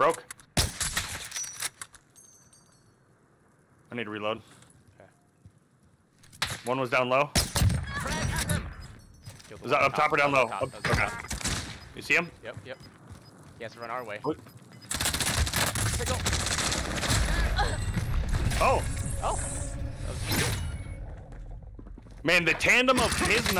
Broke. I need to reload. Okay. One was down low. Is that up top or down low? Up, top, okay. You see him? Yep, yep. He has to run our way. What? Oh, Oh. Man, the tandem of his knife.